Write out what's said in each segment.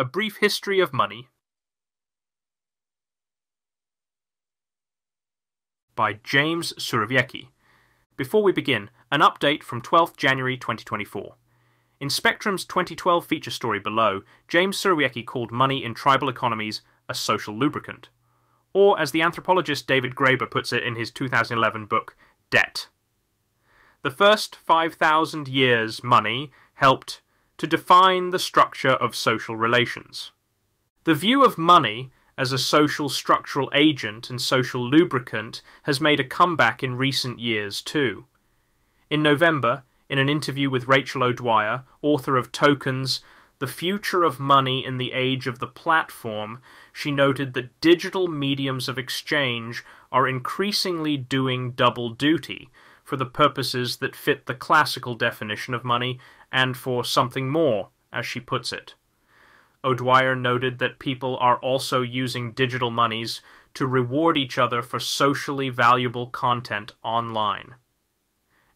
A Brief History of Money by James Surowiecki. Before we begin, an update from 12th January 2024. In Spectrum's 2012 feature story below, James Surowiecki called money in tribal economies a social lubricant. Or, as the anthropologist David Graeber puts it in his 2011 book, Debt. The first 5,000 years' money helped to define the structure of social relations. The view of money as a social structural agent and social lubricant has made a comeback in recent years too. In November, in an interview with Rachel O'Dwyer, author of Tokens, The Future of Money in the Age of the Platform, she noted that digital mediums of exchange are increasingly doing double duty for the purposes that fit the classical definition of money and for something more, as she puts it. O'Dwyer noted that people are also using digital monies to reward each other for socially valuable content online.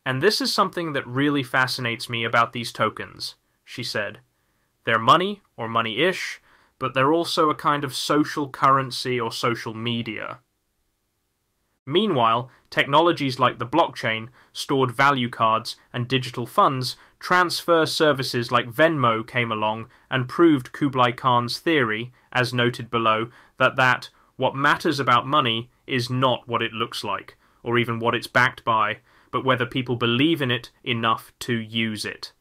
And this is something that really fascinates me about these tokens, she said. They're money, or money ish, but they're also a kind of social currency or social media. Meanwhile, technologies like the blockchain, stored value cards, and digital funds transfer services like Venmo came along and proved Kublai Khan's theory, as noted below, that that what matters about money is not what it looks like, or even what it's backed by, but whether people believe in it enough to use it.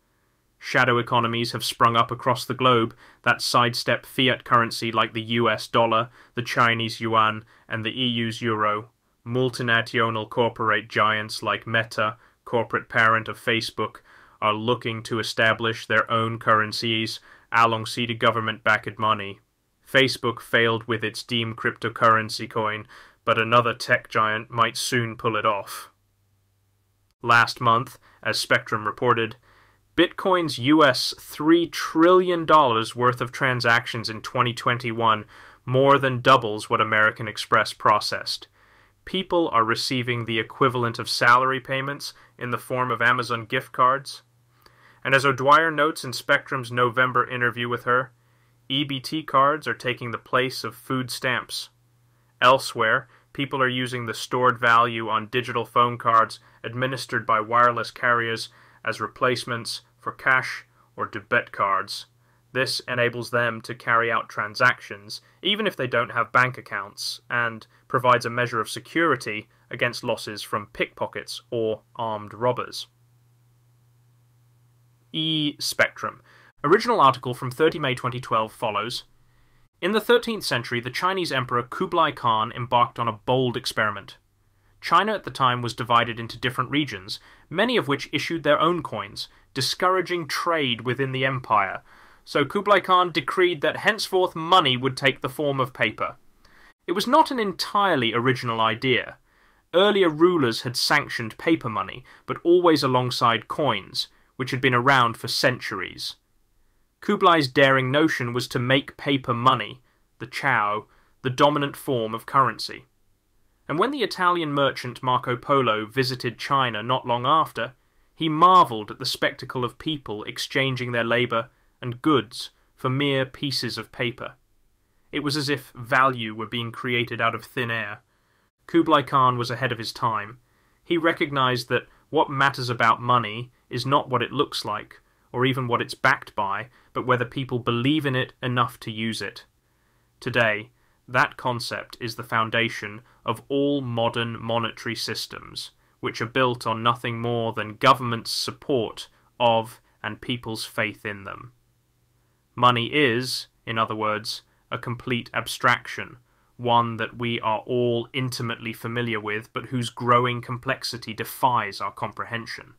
Shadow economies have sprung up across the globe that sidestep fiat currency like the US dollar, the Chinese yuan, and the EU's euro multinational corporate giants like Meta, corporate parent of Facebook, are looking to establish their own currencies alongside government backed money. Facebook failed with its Diem cryptocurrency coin, but another tech giant might soon pull it off. Last month, as Spectrum reported, Bitcoin's US $3 trillion worth of transactions in 2021 more than doubles what American Express processed people are receiving the equivalent of salary payments in the form of Amazon gift cards. And as O'Dwyer notes in Spectrum's November interview with her, EBT cards are taking the place of food stamps. Elsewhere, people are using the stored value on digital phone cards administered by wireless carriers as replacements for cash or debit cards. This enables them to carry out transactions even if they don't have bank accounts and provides a measure of security against losses from pickpockets or armed robbers. E Spectrum. Original article from 30 May 2012 follows In the 13th century, the Chinese Emperor Kublai Khan embarked on a bold experiment. China at the time was divided into different regions, many of which issued their own coins, discouraging trade within the empire so Kublai Khan decreed that henceforth money would take the form of paper. It was not an entirely original idea. Earlier rulers had sanctioned paper money, but always alongside coins, which had been around for centuries. Kublai's daring notion was to make paper money, the chao, the dominant form of currency. And when the Italian merchant Marco Polo visited China not long after, he marvelled at the spectacle of people exchanging their labour and goods for mere pieces of paper. It was as if value were being created out of thin air. Kublai Khan was ahead of his time. He recognized that what matters about money is not what it looks like, or even what it's backed by, but whether people believe in it enough to use it. Today, that concept is the foundation of all modern monetary systems, which are built on nothing more than government's support of and people's faith in them. Money is, in other words, a complete abstraction, one that we are all intimately familiar with, but whose growing complexity defies our comprehension.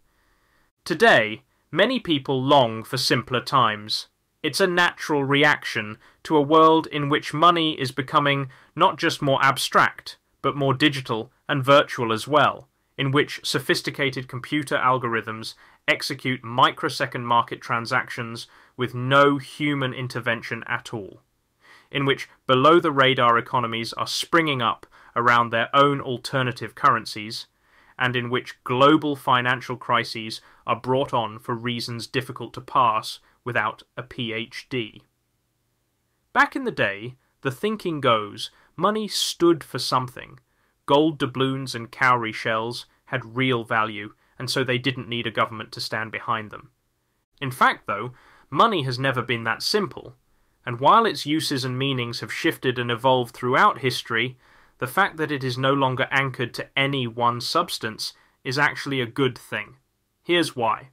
Today, many people long for simpler times. It's a natural reaction to a world in which money is becoming not just more abstract, but more digital and virtual as well, in which sophisticated computer algorithms execute microsecond market transactions with no human intervention at all, in which below the radar economies are springing up around their own alternative currencies, and in which global financial crises are brought on for reasons difficult to pass without a PhD. Back in the day, the thinking goes money stood for something. Gold doubloons and cowrie shells had real value, and so they didn't need a government to stand behind them. In fact, though, money has never been that simple, and while its uses and meanings have shifted and evolved throughout history, the fact that it is no longer anchored to any one substance is actually a good thing. Here's why.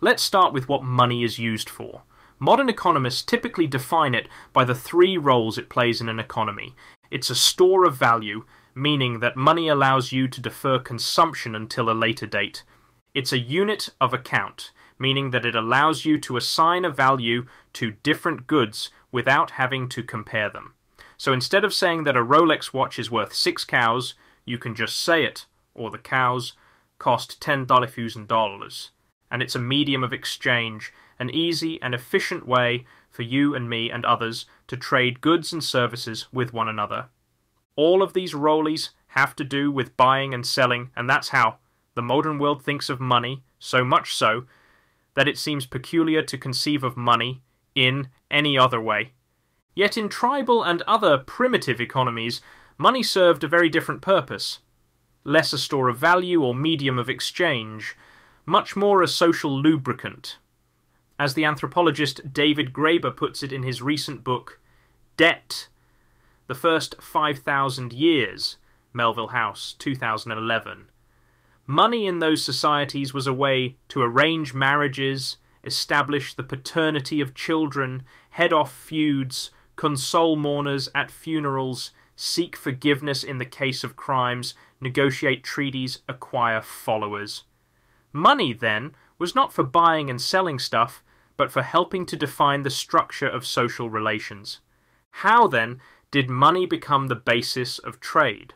Let's start with what money is used for. Modern economists typically define it by the three roles it plays in an economy. It's a store of value, meaning that money allows you to defer consumption until a later date. It's a unit of account, meaning that it allows you to assign a value to different goods without having to compare them. So instead of saying that a Rolex watch is worth six cows, you can just say it, or the cows cost ten dollars. And it's a medium of exchange, an easy and efficient way for you and me and others to trade goods and services with one another. All of these rollies have to do with buying and selling, and that's how the modern world thinks of money, so much so that it seems peculiar to conceive of money in any other way. Yet in tribal and other primitive economies, money served a very different purpose. Less a store of value or medium of exchange, much more a social lubricant. As the anthropologist David Graeber puts it in his recent book, Debt, the first 5,000 years, Melville House, 2011. Money in those societies was a way to arrange marriages, establish the paternity of children, head off feuds, console mourners at funerals, seek forgiveness in the case of crimes, negotiate treaties, acquire followers. Money, then, was not for buying and selling stuff, but for helping to define the structure of social relations. How, then, did money become the basis of trade?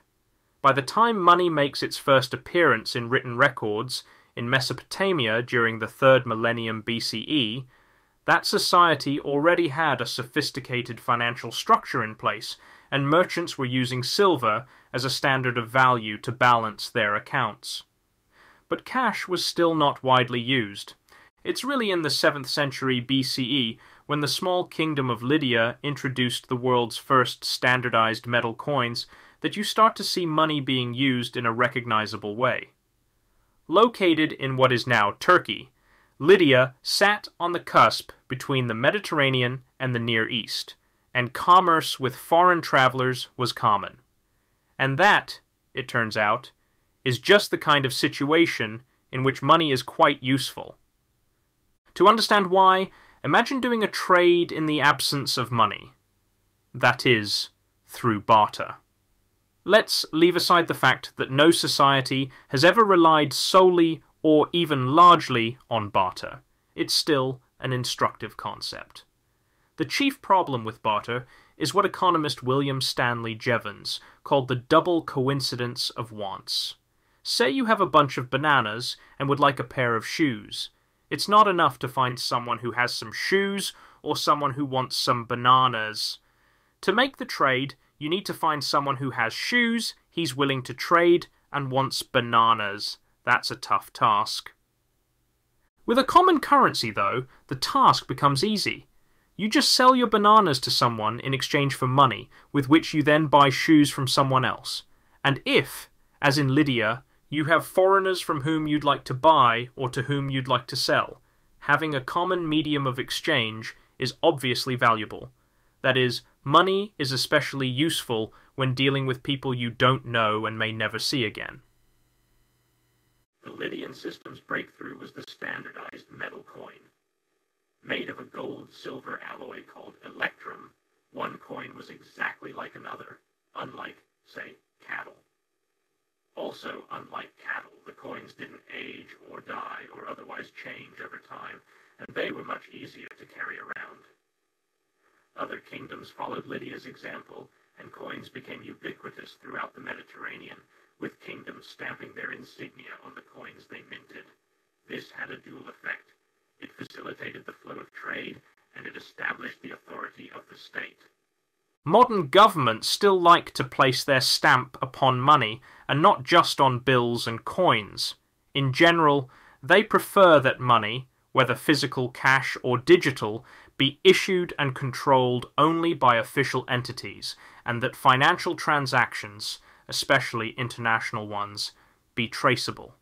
By the time money makes its first appearance in written records in Mesopotamia during the third millennium BCE, that society already had a sophisticated financial structure in place, and merchants were using silver as a standard of value to balance their accounts. But cash was still not widely used. It's really in the 7th century BCE when the small kingdom of Lydia introduced the world's first standardized metal coins that you start to see money being used in a recognizable way. Located in what is now Turkey, Lydia sat on the cusp between the Mediterranean and the Near East, and commerce with foreign travelers was common. And that, it turns out, is just the kind of situation in which money is quite useful. To understand why, imagine doing a trade in the absence of money. That is, through barter. Let's leave aside the fact that no society has ever relied solely or even largely on barter. It's still an instructive concept. The chief problem with barter is what economist William Stanley Jevons called the double coincidence of wants. Say you have a bunch of bananas and would like a pair of shoes. It's not enough to find someone who has some shoes or someone who wants some bananas. To make the trade, you need to find someone who has shoes, he's willing to trade, and wants bananas. That's a tough task. With a common currency, though, the task becomes easy. You just sell your bananas to someone in exchange for money, with which you then buy shoes from someone else. And if, as in Lydia, you have foreigners from whom you'd like to buy or to whom you'd like to sell, having a common medium of exchange is obviously valuable. That is, Money is especially useful when dealing with people you don't know and may never see again. The Lydian system's breakthrough was the standardized metal coin. Made of a gold-silver alloy called electrum, one coin was exactly like another, unlike, say, cattle. Also, unlike cattle, the coins didn't age or die or otherwise change over time, and they were much easier to carry around. Other kingdoms followed Lydia's example, and coins became ubiquitous throughout the Mediterranean, with kingdoms stamping their insignia on the coins they minted. This had a dual effect. It facilitated the flow of trade, and it established the authority of the state. Modern governments still like to place their stamp upon money, and not just on bills and coins. In general, they prefer that money, whether physical cash or digital, be issued and controlled only by official entities, and that financial transactions, especially international ones, be traceable.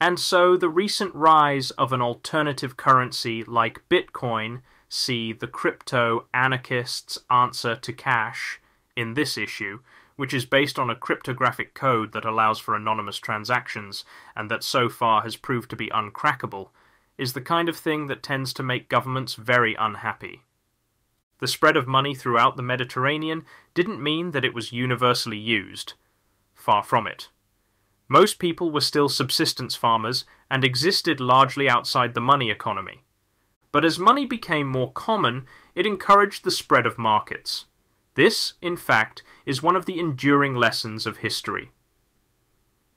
And so the recent rise of an alternative currency like Bitcoin, see the crypto anarchists' answer to cash in this issue, which is based on a cryptographic code that allows for anonymous transactions and that so far has proved to be uncrackable, is the kind of thing that tends to make governments very unhappy. The spread of money throughout the Mediterranean didn't mean that it was universally used. Far from it. Most people were still subsistence farmers and existed largely outside the money economy. But as money became more common, it encouraged the spread of markets. This, in fact, is one of the enduring lessons of history.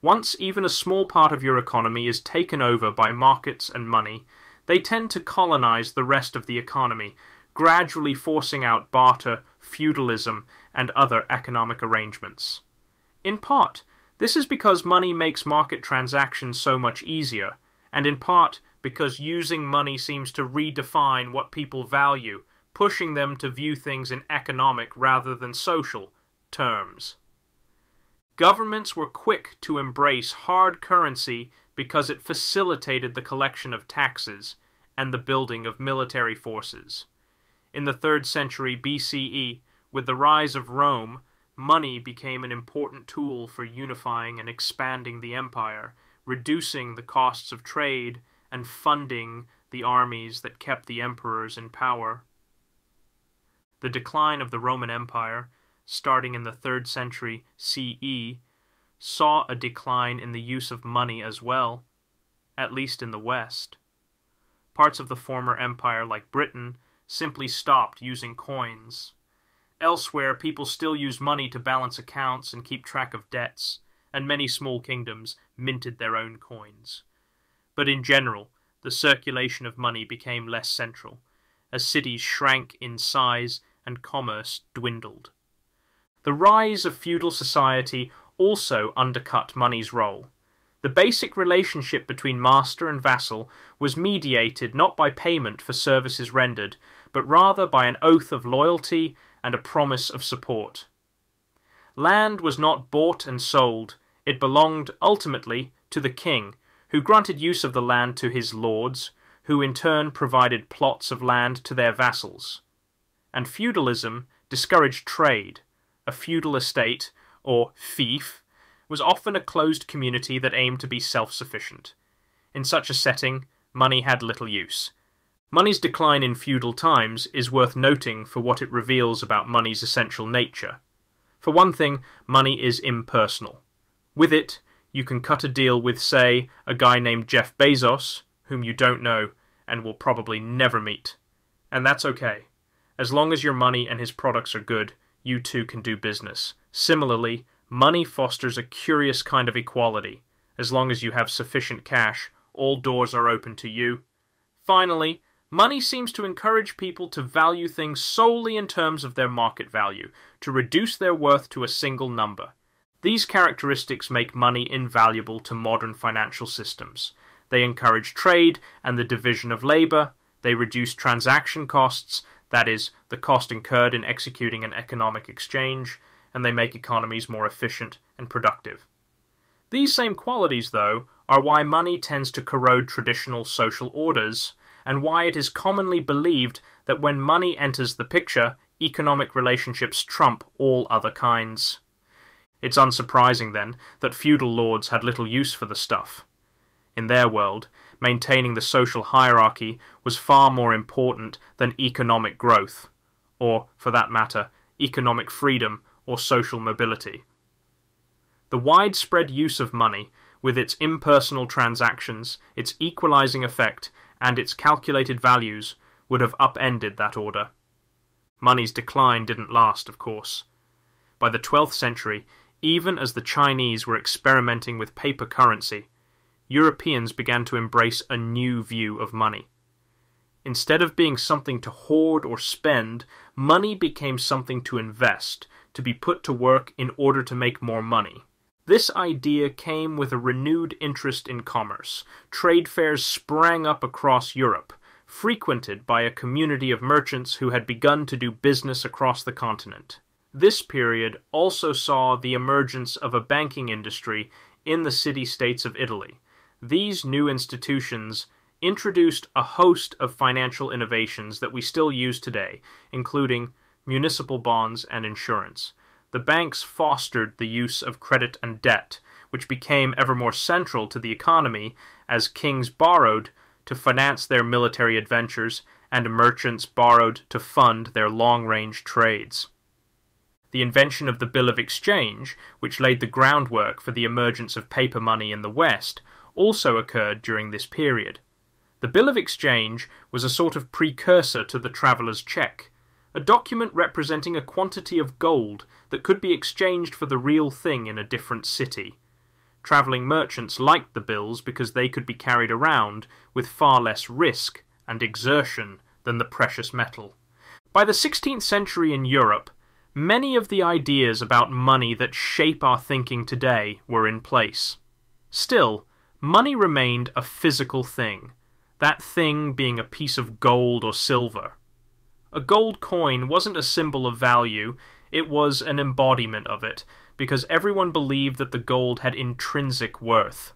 Once even a small part of your economy is taken over by markets and money, they tend to colonize the rest of the economy, gradually forcing out barter, feudalism, and other economic arrangements. In part, this is because money makes market transactions so much easier, and in part because using money seems to redefine what people value, pushing them to view things in economic rather than social terms. Governments were quick to embrace hard currency because it facilitated the collection of taxes and the building of military forces. In the 3rd century BCE, with the rise of Rome, money became an important tool for unifying and expanding the empire, reducing the costs of trade, and funding the armies that kept the emperors in power. The decline of the Roman Empire, starting in the 3rd century CE, saw a decline in the use of money as well, at least in the West. Parts of the former empire, like Britain, simply stopped using coins. Elsewhere, people still used money to balance accounts and keep track of debts, and many small kingdoms minted their own coins. But in general, the circulation of money became less central, as cities shrank in size and commerce dwindled. The rise of feudal society also undercut money's role. The basic relationship between master and vassal was mediated not by payment for services rendered, but rather by an oath of loyalty and a promise of support. Land was not bought and sold, it belonged ultimately to the king, who granted use of the land to his lords, who in turn provided plots of land to their vassals. And feudalism discouraged trade. A feudal estate, or fief, was often a closed community that aimed to be self sufficient. In such a setting, money had little use, Money's decline in feudal times is worth noting for what it reveals about money's essential nature. For one thing, money is impersonal. With it, you can cut a deal with, say, a guy named Jeff Bezos, whom you don't know and will probably never meet. And that's okay. As long as your money and his products are good, you two can do business. Similarly, money fosters a curious kind of equality. As long as you have sufficient cash, all doors are open to you. Finally, Money seems to encourage people to value things solely in terms of their market value, to reduce their worth to a single number. These characteristics make money invaluable to modern financial systems. They encourage trade and the division of labor, they reduce transaction costs, that is, the cost incurred in executing an economic exchange, and they make economies more efficient and productive. These same qualities, though, are why money tends to corrode traditional social orders and why it is commonly believed that when money enters the picture, economic relationships trump all other kinds. It's unsurprising, then, that feudal lords had little use for the stuff. In their world, maintaining the social hierarchy was far more important than economic growth, or, for that matter, economic freedom or social mobility. The widespread use of money, with its impersonal transactions, its equalizing effect, and its calculated values would have upended that order. Money's decline didn't last, of course. By the 12th century, even as the Chinese were experimenting with paper currency, Europeans began to embrace a new view of money. Instead of being something to hoard or spend, money became something to invest, to be put to work in order to make more money. This idea came with a renewed interest in commerce. Trade fairs sprang up across Europe. frequented by a community of merchants who had begun to do business across the continent. This period also saw the emergence of a banking industry in the city states of Italy. These new institutions introduced a host of financial innovations that we still use today, including municipal bonds and insurance. The banks fostered the use of credit and debt, which became ever more central to the economy as kings borrowed to finance their military adventures and merchants borrowed to fund their long range trades. The invention of the Bill of Exchange, which laid the groundwork for the emergence of paper money in the West, also occurred during this period. The Bill of Exchange was a sort of precursor to the traveller's check, a document representing a quantity of gold that could be exchanged for the real thing in a different city. Travelling merchants liked the bills because they could be carried around with far less risk and exertion than the precious metal. By the 16th century in Europe, many of the ideas about money that shape our thinking today were in place. Still, money remained a physical thing, that thing being a piece of gold or silver. A gold coin wasn't a symbol of value, it was an embodiment of it, because everyone believed that the gold had intrinsic worth.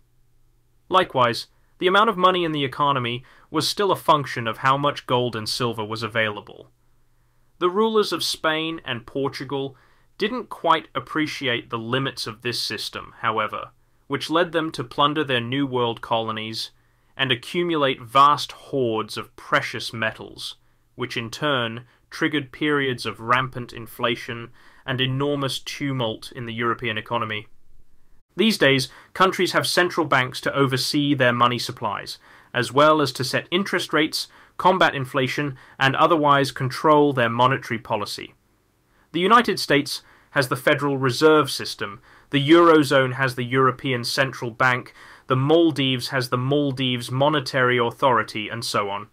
Likewise, the amount of money in the economy was still a function of how much gold and silver was available. The rulers of Spain and Portugal didn't quite appreciate the limits of this system, however, which led them to plunder their New World colonies and accumulate vast hoards of precious metals, which in turn triggered periods of rampant inflation and enormous tumult in the European economy. These days, countries have central banks to oversee their money supplies, as well as to set interest rates, combat inflation, and otherwise control their monetary policy. The United States has the Federal Reserve System, the Eurozone has the European Central Bank, the Maldives has the Maldives Monetary Authority, and so on.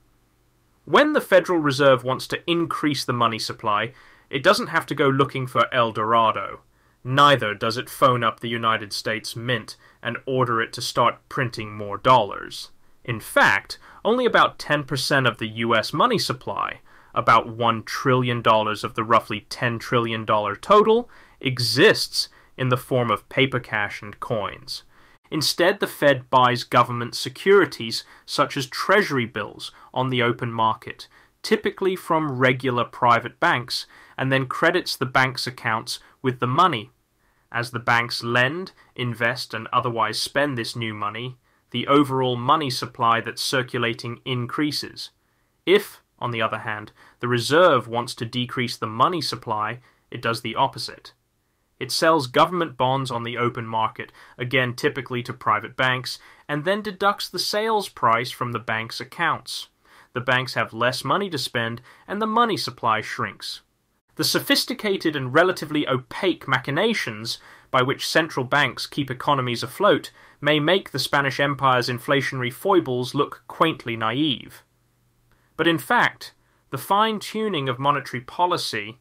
When the Federal Reserve wants to increase the money supply, it doesn't have to go looking for El Dorado. Neither does it phone up the United States Mint and order it to start printing more dollars. In fact, only about 10% of the US money supply, about $1 trillion of the roughly $10 trillion total, exists in the form of paper cash and coins. Instead, the Fed buys government securities such as treasury bills on the open market, typically from regular private banks, and then credits the bank's accounts with the money. As the banks lend, invest, and otherwise spend this new money, the overall money supply that's circulating increases. If, on the other hand, the reserve wants to decrease the money supply, it does the opposite. It sells government bonds on the open market, again typically to private banks, and then deducts the sales price from the bank's accounts. The banks have less money to spend, and the money supply shrinks. The sophisticated and relatively opaque machinations by which central banks keep economies afloat may make the Spanish Empire's inflationary foibles look quaintly naive. But in fact, the fine tuning of monetary policy,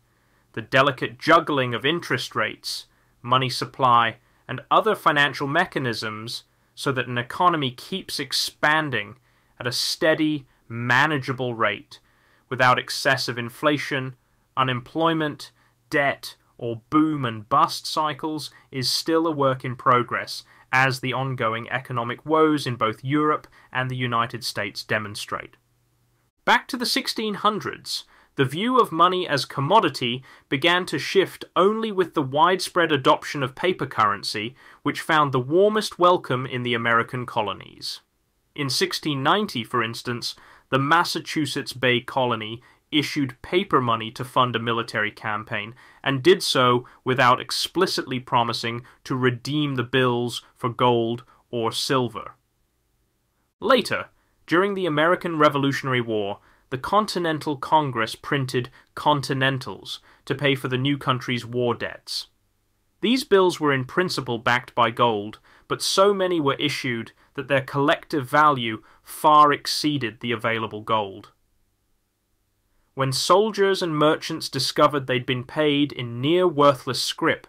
the delicate juggling of interest rates, money supply, and other financial mechanisms so that an economy keeps expanding at a steady, manageable rate without excessive inflation unemployment, debt, or boom and bust cycles is still a work in progress, as the ongoing economic woes in both Europe and the United States demonstrate. Back to the 1600s, the view of money as commodity began to shift only with the widespread adoption of paper currency, which found the warmest welcome in the American colonies. In 1690, for instance, the Massachusetts Bay Colony issued paper money to fund a military campaign, and did so without explicitly promising to redeem the bills for gold or silver. Later, during the American Revolutionary War, the Continental Congress printed Continentals to pay for the new country's war debts. These bills were in principle backed by gold, but so many were issued that their collective value far exceeded the available gold. When soldiers and merchants discovered they'd been paid in near worthless scrip,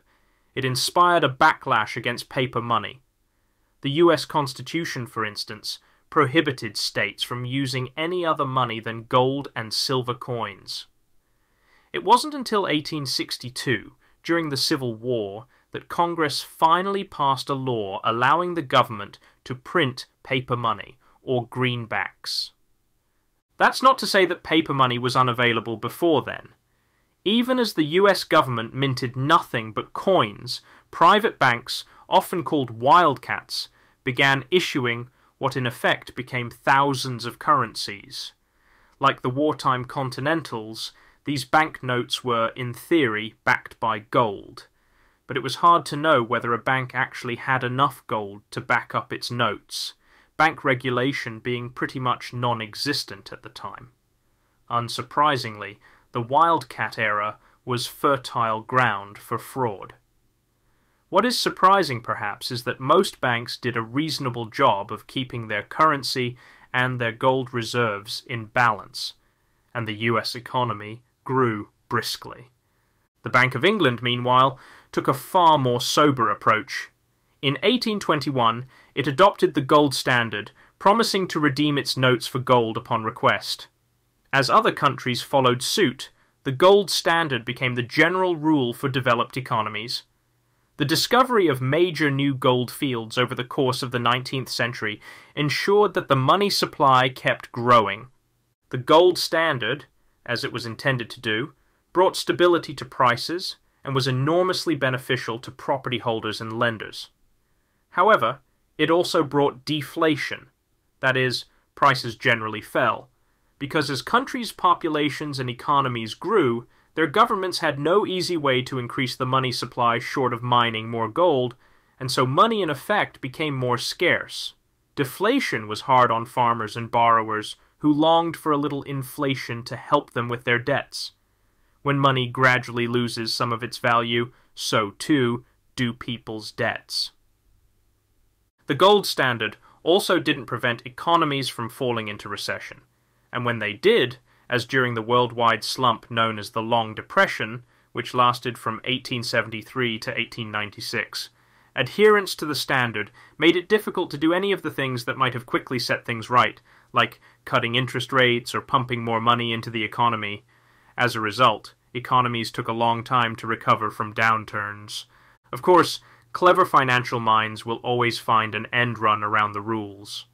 it inspired a backlash against paper money. The US Constitution, for instance, prohibited states from using any other money than gold and silver coins. It wasn't until 1862, during the Civil War, that Congress finally passed a law allowing the government to print paper money, or greenbacks. That's not to say that paper money was unavailable before then. Even as the US government minted nothing but coins, private banks, often called wildcats, began issuing what in effect became thousands of currencies. Like the wartime Continentals, these banknotes were, in theory, backed by gold, but it was hard to know whether a bank actually had enough gold to back up its notes, bank regulation being pretty much non existent at the time. Unsurprisingly, the wildcat era was fertile ground for fraud. What is surprising, perhaps, is that most banks did a reasonable job of keeping their currency and their gold reserves in balance, and the US economy grew briskly. The Bank of England, meanwhile, took a far more sober approach. In 1821, it adopted the gold standard, promising to redeem its notes for gold upon request. As other countries followed suit, the gold standard became the general rule for developed economies. The discovery of major new gold fields over the course of the 19th century ensured that the money supply kept growing. The gold standard, as it was intended to do, brought stability to prices and was enormously beneficial to property holders and lenders. However, it also brought deflation, that is, prices generally fell, because as countries' populations and economies grew, their governments had no easy way to increase the money supply short of mining more gold, and so money in effect became more scarce. Deflation was hard on farmers and borrowers who longed for a little inflation to help them with their debts. When money gradually loses some of its value, so too do people's debts. The gold standard also didn't prevent economies from falling into recession, and when they did, as during the worldwide slump known as the Long Depression, which lasted from 1873 to 1896. Adherence to the standard made it difficult to do any of the things that might have quickly set things right, like cutting interest rates or pumping more money into the economy. As a result, economies took a long time to recover from downturns. Of course, clever financial minds will always find an end run around the rules.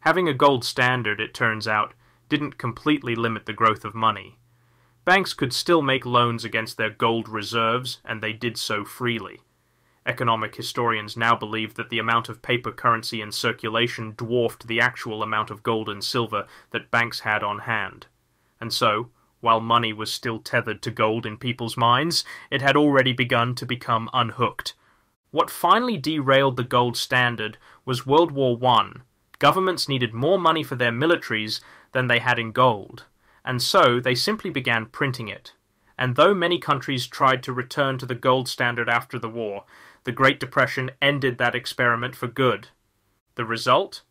Having a gold standard, it turns out, didn't completely limit the growth of money. Banks could still make loans against their gold reserves, and they did so freely. Economic historians now believe that the amount of paper currency in circulation dwarfed the actual amount of gold and silver that banks had on hand. And so, while money was still tethered to gold in people's minds, it had already begun to become unhooked. What finally derailed the gold standard was World War I. Governments needed more money for their militaries than they had in gold, and so they simply began printing it. And though many countries tried to return to the gold standard after the war, the Great Depression ended that experiment for good. The result?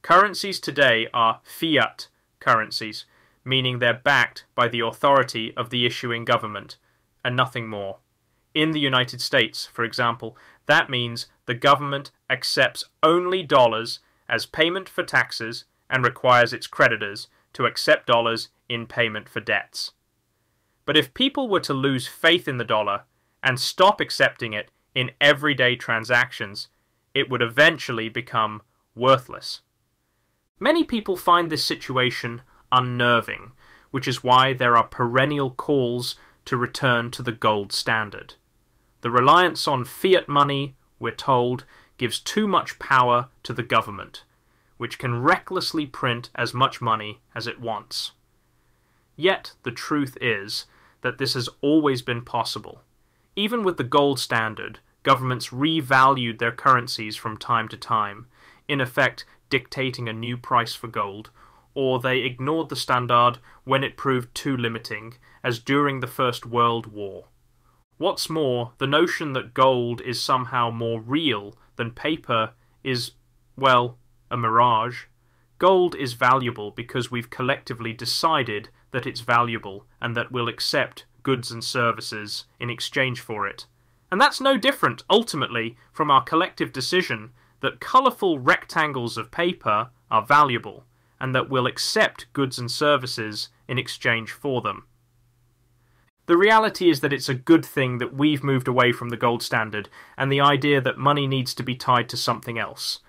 Currencies today are fiat currencies, meaning they're backed by the authority of the issuing government, and nothing more. In the United States, for example, that means the government accepts only dollars as payment for taxes and requires its creditors to accept dollars in payment for debts. But if people were to lose faith in the dollar and stop accepting it in everyday transactions, it would eventually become worthless. Many people find this situation unnerving, which is why there are perennial calls to return to the gold standard. The reliance on fiat money, we're told, gives too much power to the government, which can recklessly print as much money as it wants. Yet the truth is that this has always been possible. Even with the gold standard, governments revalued their currencies from time to time, in effect dictating a new price for gold, or they ignored the standard when it proved too limiting, as during the First World War. What's more, the notion that gold is somehow more real than paper is, well, a mirage. Gold is valuable because we've collectively decided that it's valuable and that we'll accept goods and services in exchange for it. And that's no different, ultimately, from our collective decision that colourful rectangles of paper are valuable and that we'll accept goods and services in exchange for them. The reality is that it's a good thing that we've moved away from the gold standard and the idea that money needs to be tied to something else.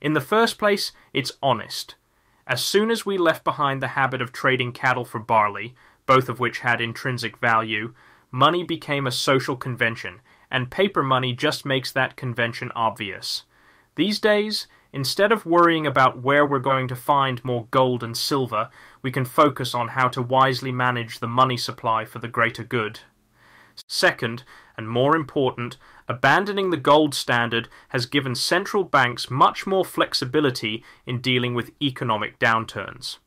In the first place, it's honest. As soon as we left behind the habit of trading cattle for barley, both of which had intrinsic value, money became a social convention, and paper money just makes that convention obvious. These days, instead of worrying about where we're going to find more gold and silver, we can focus on how to wisely manage the money supply for the greater good. Second, and more important, abandoning the gold standard has given central banks much more flexibility in dealing with economic downturns.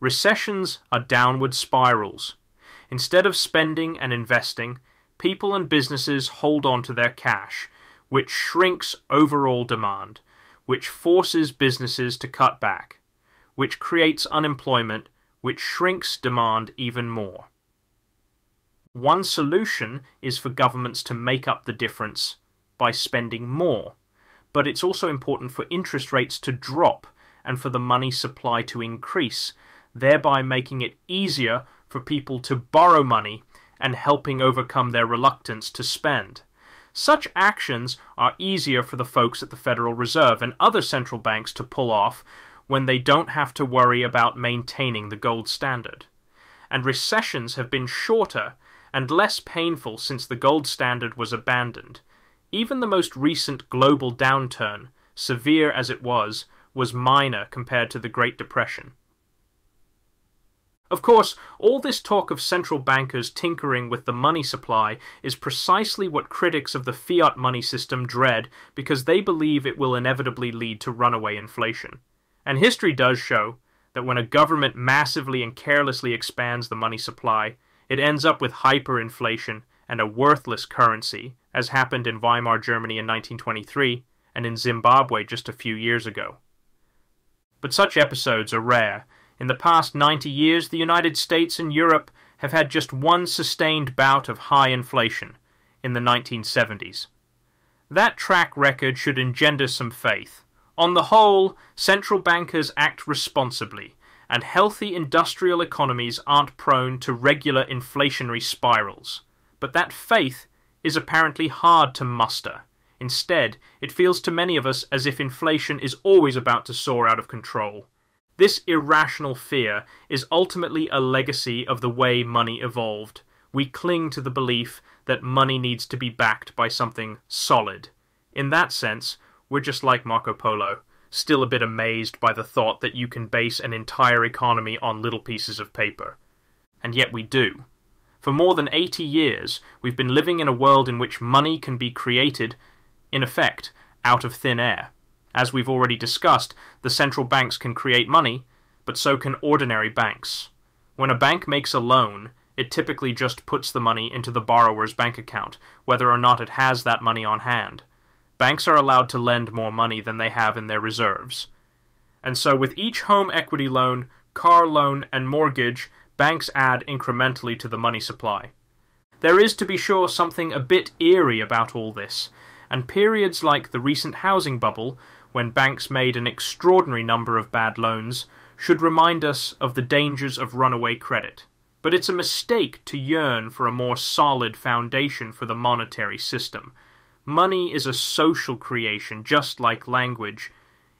Recessions are downward spirals. Instead of spending and investing, people and businesses hold on to their cash, which shrinks overall demand, which forces businesses to cut back, which creates unemployment, which shrinks demand even more. One solution is for governments to make up the difference by spending more, but it's also important for interest rates to drop and for the money supply to increase, thereby making it easier for people to borrow money and helping overcome their reluctance to spend. Such actions are easier for the folks at the Federal Reserve and other central banks to pull off when they don't have to worry about maintaining the gold standard. And recessions have been shorter and less painful since the gold standard was abandoned. Even the most recent global downturn, severe as it was, was minor compared to the Great Depression. Of course, all this talk of central bankers tinkering with the money supply is precisely what critics of the fiat money system dread because they believe it will inevitably lead to runaway inflation. And history does show that when a government massively and carelessly expands the money supply, it ends up with hyperinflation and a worthless currency, as happened in Weimar Germany in 1923 and in Zimbabwe just a few years ago. But such episodes are rare in the past 90 years, the United States and Europe have had just one sustained bout of high inflation in the 1970s. That track record should engender some faith. On the whole, central bankers act responsibly, and healthy industrial economies aren't prone to regular inflationary spirals. But that faith is apparently hard to muster. Instead, it feels to many of us as if inflation is always about to soar out of control. This irrational fear is ultimately a legacy of the way money evolved. We cling to the belief that money needs to be backed by something solid. In that sense, we're just like Marco Polo, still a bit amazed by the thought that you can base an entire economy on little pieces of paper. And yet we do. For more than 80 years, we've been living in a world in which money can be created, in effect, out of thin air. As we've already discussed, the central banks can create money, but so can ordinary banks. When a bank makes a loan, it typically just puts the money into the borrower's bank account, whether or not it has that money on hand. Banks are allowed to lend more money than they have in their reserves. And so, with each home equity loan, car loan, and mortgage, banks add incrementally to the money supply. There is, to be sure, something a bit eerie about all this, and periods like the recent housing bubble when banks made an extraordinary number of bad loans, should remind us of the dangers of runaway credit. But it's a mistake to yearn for a more solid foundation for the monetary system. Money is a social creation, just like language.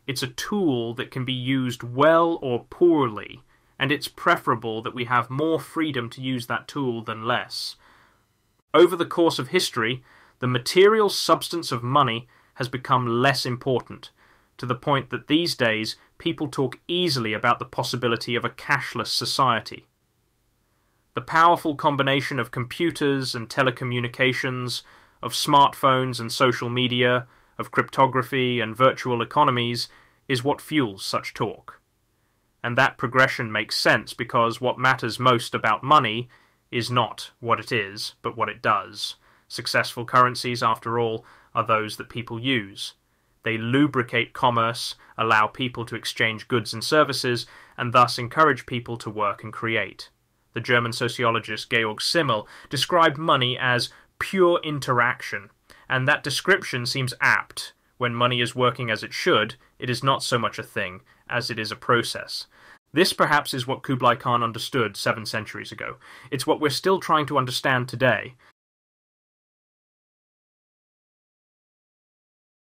It's a tool that can be used well or poorly, and it's preferable that we have more freedom to use that tool than less. Over the course of history, the material substance of money has become less important, to the point that these days people talk easily about the possibility of a cashless society. The powerful combination of computers and telecommunications, of smartphones and social media, of cryptography and virtual economies is what fuels such talk. And that progression makes sense because what matters most about money is not what it is, but what it does. Successful currencies, after all, are those that people use. They lubricate commerce, allow people to exchange goods and services, and thus encourage people to work and create. The German sociologist Georg Simmel described money as pure interaction, and that description seems apt. When money is working as it should, it is not so much a thing as it is a process. This perhaps is what Kublai Khan understood seven centuries ago. It's what we're still trying to understand today,